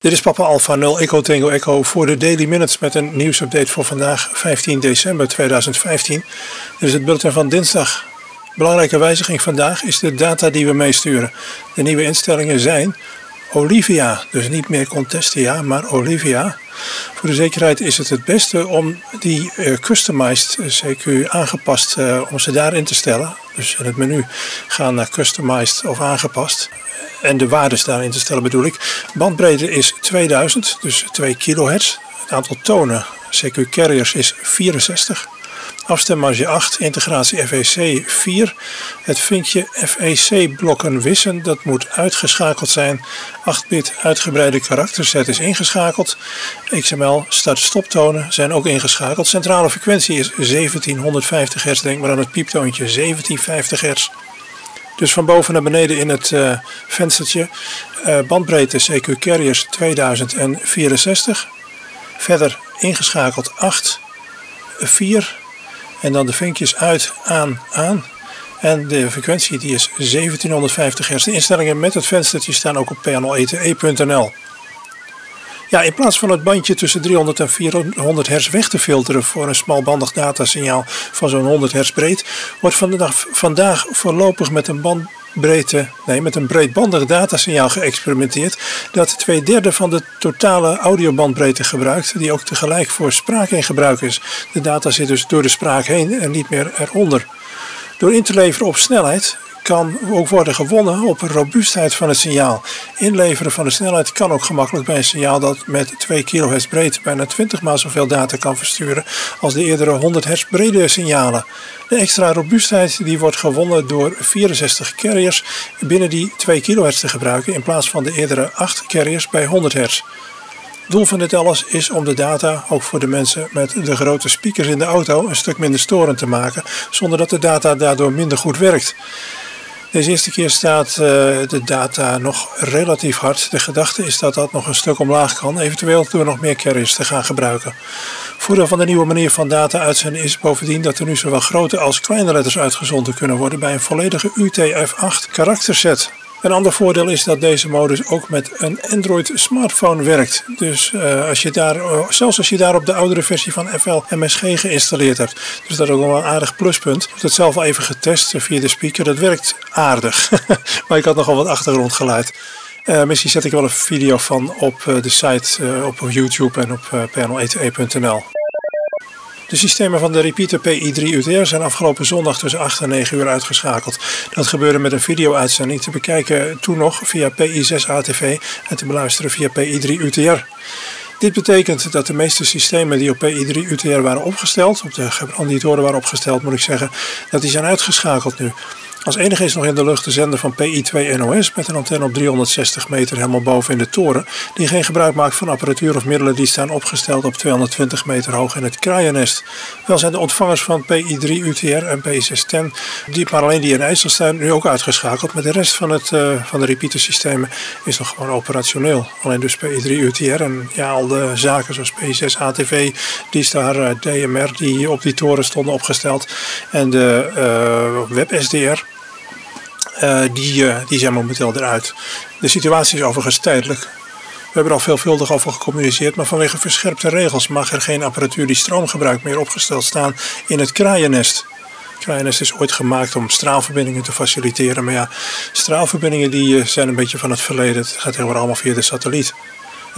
Dit is Papa Alpha 0 Echo Tango Echo voor de Daily Minutes met een nieuwsupdate voor vandaag 15 december 2015. Dit is het bulletin van dinsdag. Belangrijke wijziging vandaag is de data die we meesturen. De nieuwe instellingen zijn Olivia, dus niet meer Contestia, maar Olivia. Voor de zekerheid is het het beste om die uh, customized CQ aangepast, uh, om ze daarin te stellen. Dus in het menu gaan naar customized of aangepast. En de waardes daarin te stellen bedoel ik. Bandbreedte is 2000, dus 2 kHz. Het aantal tonen, CQ carriers, is 64. Afstemmarge 8, integratie FEC 4. Het vinkje FEC blokken wissen, dat moet uitgeschakeld zijn. 8-bit uitgebreide karakterset is ingeschakeld. XML start-stoptonen zijn ook ingeschakeld. Centrale frequentie is 1750 Hz, denk maar aan het pieptoontje 1750 Hz. Dus van boven naar beneden in het uh, venstertje. Uh, bandbreedte CQ Carriers 2064. Verder ingeschakeld 8, 4 en dan de vinkjes uit, aan, aan. En de frequentie die is 1750 Hz. De instellingen met het venstertje staan ook op panelete.nl. Ja, in plaats van het bandje tussen 300 en 400 hertz weg te filteren voor een smalbandig datasignaal van zo'n 100 hertz breed, wordt vandaag, voorlopig met een bandbreedte, nee, met een breedbandig datasignaal geëxperimenteerd dat twee derde van de totale audiobandbreedte gebruikt, die ook tegelijk voor spraak in gebruik is. De data zit dus door de spraak heen en niet meer eronder. Door in te leveren op snelheid kan ook worden gewonnen op robuustheid van het signaal. Inleveren van de snelheid kan ook gemakkelijk bij een signaal dat met 2 kHz breed bijna 20 maal zoveel data kan versturen als de eerdere 100 Hz brede signalen. De extra robuustheid die wordt gewonnen door 64 carriers binnen die 2 kHz te gebruiken in plaats van de eerdere 8 carriers bij 100 Hz. Doel van dit alles is om de data, ook voor de mensen met de grote speakers in de auto, een stuk minder storend te maken, zonder dat de data daardoor minder goed werkt. Deze eerste keer staat uh, de data nog relatief hard. De gedachte is dat dat nog een stuk omlaag kan, eventueel door nog meer carriers te gaan gebruiken. Voordeel van de nieuwe manier van data uitzenden is bovendien dat er nu zowel grote als kleine letters uitgezonden kunnen worden bij een volledige UTF-8 karakterset. Een ander voordeel is dat deze modus ook met een Android smartphone werkt. Dus uh, als je daar, uh, zelfs als je daar op de oudere versie van FL MSG geïnstalleerd hebt. Dus dat is ook wel een aardig pluspunt. Ik heb het zelf al even getest via de speaker. Dat werkt aardig. maar ik had nogal wat achtergrondgeluid. Uh, misschien zet ik wel een video van op de site op YouTube en op panel.e.nl. De systemen van de repeater PI3 UTR zijn afgelopen zondag tussen 8 en 9 uur uitgeschakeld. Dat gebeurde met een video-uitzending te bekijken toen nog via PI6 ATV en te beluisteren via PI3 UTR. Dit betekent dat de meeste systemen die op PI3 UTR waren opgesteld, op de gebranditoren waren opgesteld moet ik zeggen, dat die zijn uitgeschakeld nu. Als enige is nog in de lucht de zender van PI2 NOS met een antenne op 360 meter helemaal boven in de toren, die geen gebruik maakt van apparatuur of middelen die staan opgesteld op 220 meter hoog in het kraaiennest. Wel zijn de ontvangers van PI3 UTR en PI610, die, maar alleen die in IJssel staan, nu ook uitgeschakeld. Maar de rest van, het, uh, van de repeatersystemen is nog gewoon operationeel. Alleen dus PI3 UTR en ja, al de zaken zoals PI6 ATV, die staan DMR, die op die toren stonden opgesteld. En de uh, WebSDR. Uh, die, uh, die zijn momenteel eruit. De situatie is overigens tijdelijk. We hebben er al veelvuldig over gecommuniceerd, maar vanwege verscherpte regels mag er geen apparatuur die stroom gebruikt meer opgesteld staan in het kraaiennest. Het kraaiennest is ooit gemaakt om straalverbindingen te faciliteren, maar ja, straalverbindingen die uh, zijn een beetje van het verleden. Het gaat helemaal allemaal via de satelliet.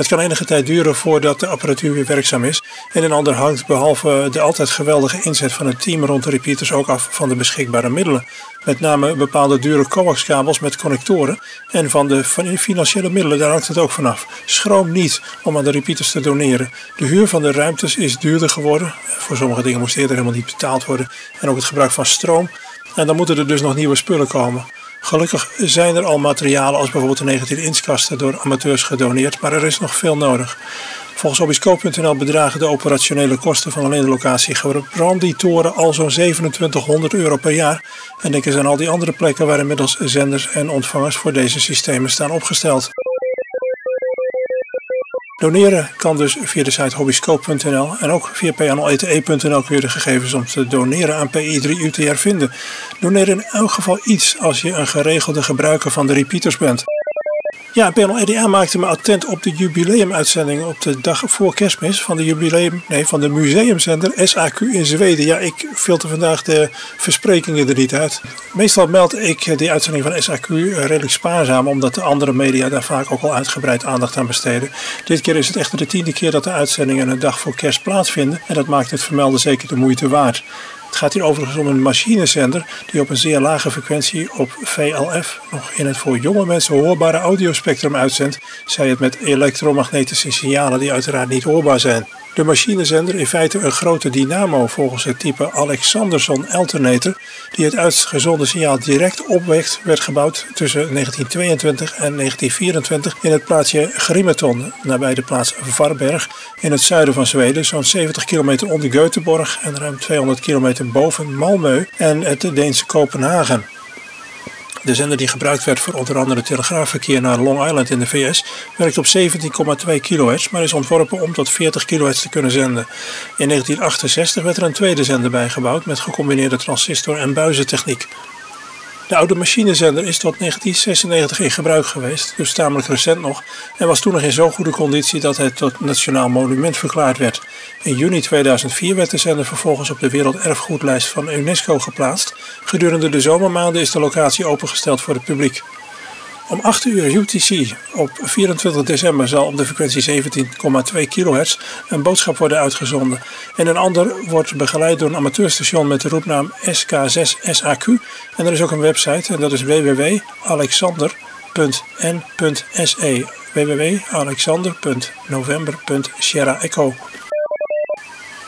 Het kan enige tijd duren voordat de apparatuur weer werkzaam is. En een ander hangt behalve de altijd geweldige inzet van het team rond de repeaters ook af van de beschikbare middelen. Met name bepaalde dure coaxkabels met connectoren. En van de financiële middelen, daar hangt het ook vanaf. Schroom niet om aan de repeaters te doneren. De huur van de ruimtes is duurder geworden. Voor sommige dingen moest eerder helemaal niet betaald worden. En ook het gebruik van stroom. En dan moeten er dus nog nieuwe spullen komen. Gelukkig zijn er al materialen als bijvoorbeeld de 19 inch kasten door amateurs gedoneerd, maar er is nog veel nodig. Volgens obiscoop.nl bedragen de operationele kosten van alleen de locatie toren al zo'n 2700 euro per jaar. En denk eens aan al die andere plekken waar inmiddels zenders en ontvangers voor deze systemen staan opgesteld. Doneren kan dus via de site hobbyscope.nl en ook via panelete.nl kun je de gegevens om te doneren aan PI3 UTR vinden. Doneer in elk geval iets als je een geregelde gebruiker van de repeaters bent. Ja, Panel EDA maakte me attent op de jubileumuitzending op de dag voor kerstmis van de jubileum, nee, van de museumzender SAQ in Zweden. Ja, ik filter vandaag de versprekingen er niet uit. Meestal meld ik die uitzending van SAQ redelijk spaarzaam, omdat de andere media daar vaak ook al uitgebreid aandacht aan besteden. Dit keer is het echter de tiende keer dat de uitzendingen een dag voor kerst plaatsvinden en dat maakt het vermelden zeker de moeite waard. Het gaat hier overigens om een machinezender die op een zeer lage frequentie op VLF nog in het voor jonge mensen hoorbare audiospectrum uitzendt, zij het met elektromagnetische signalen die uiteraard niet hoorbaar zijn. De machinezender in feite een grote dynamo volgens het type Alexanderson alternator die het uitgezonden signaal direct opwekt werd gebouwd tussen 1922 en 1924 in het plaatsje Grimeton nabij de plaats Varberg in het zuiden van Zweden zo'n 70 kilometer onder Göteborg en ruim 200 kilometer boven Malmö en het Deense Kopenhagen. De zender die gebruikt werd voor onder andere telegraafverkeer naar Long Island in de VS werkt op 17,2 kHz, maar is ontworpen om tot 40 kHz te kunnen zenden. In 1968 werd er een tweede zender bijgebouwd met gecombineerde transistor- en buizentechniek. De oude machinezender is tot 1996 in gebruik geweest, dus tamelijk recent nog, en was toen nog in zo'n goede conditie dat het tot nationaal monument verklaard werd. In juni 2004 werd de zender vervolgens op de werelderfgoedlijst van UNESCO geplaatst. Gedurende de zomermaanden is de locatie opengesteld voor het publiek. Om 8 uur UTC op 24 december zal op de frequentie 17,2 kHz een boodschap worden uitgezonden. En een ander wordt begeleid door een amateurstation met de roepnaam SK6SAQ. En er is ook een website en dat is www.alexander.n.se www.alexander.november.sierra Echo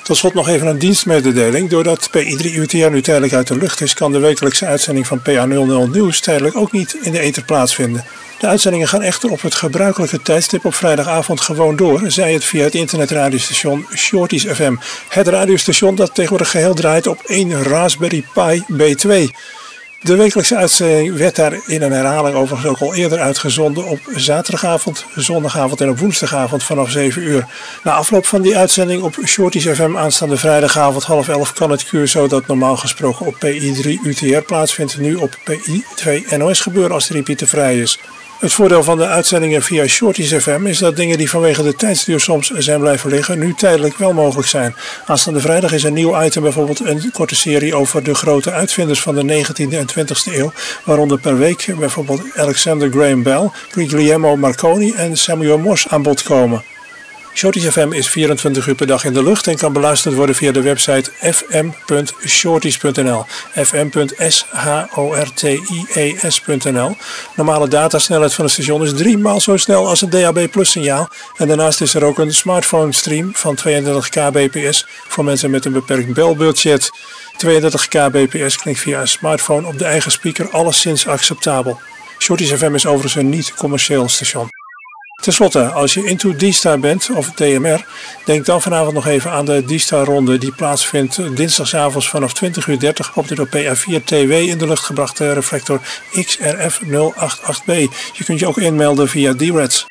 tot slot nog even een dienstmededeling. Doordat PI3UTR nu tijdelijk uit de lucht is, kan de wekelijkse uitzending van PA00 Nieuws tijdelijk ook niet in de ether plaatsvinden. De uitzendingen gaan echter op het gebruikelijke tijdstip op vrijdagavond gewoon door, zij het via het internetradiostation Shorties FM. Het radiostation dat tegenwoordig geheel draait op één Raspberry Pi B2. De wekelijkse uitzending werd daar in een herhaling overigens ook al eerder uitgezonden op zaterdagavond, zondagavond en op woensdagavond vanaf 7 uur. Na afloop van die uitzending op Shorties FM aanstaande vrijdagavond half 11 kan het curso dat normaal gesproken op PI3 UTR plaatsvindt nu op PI2 NOS gebeuren als de repeater vrij is. Het voordeel van de uitzendingen via Shorties FM is dat dingen die vanwege de tijdstuur soms zijn blijven liggen, nu tijdelijk wel mogelijk zijn. Aanstaande vrijdag is een nieuw item bijvoorbeeld een korte serie over de grote uitvinders van de 19e en 20e eeuw, waaronder per week bijvoorbeeld Alexander Graham Bell, Guglielmo Marconi en Samuel Morse aan bod komen. Shorties FM is 24 uur per dag in de lucht en kan beluisterd worden via de website fm.shorties.nl fm.shorties.nl Normale datasnelheid van het station is drie maal zo snel als een DAB Plus signaal en daarnaast is er ook een smartphone stream van 32 kbps voor mensen met een beperkt belbudget. 32 kbps klinkt via een smartphone op de eigen speaker alleszins acceptabel. Shorties FM is overigens een niet-commercieel station. Ten slotte, als je into D-Star bent of DMR, denk dan vanavond nog even aan de D-Star ronde die plaatsvindt dinsdagavond vanaf 20.30 uur op de door PA4 TW in de lucht gebrachte reflector XRF088B. Je kunt je ook inmelden via D-Reds.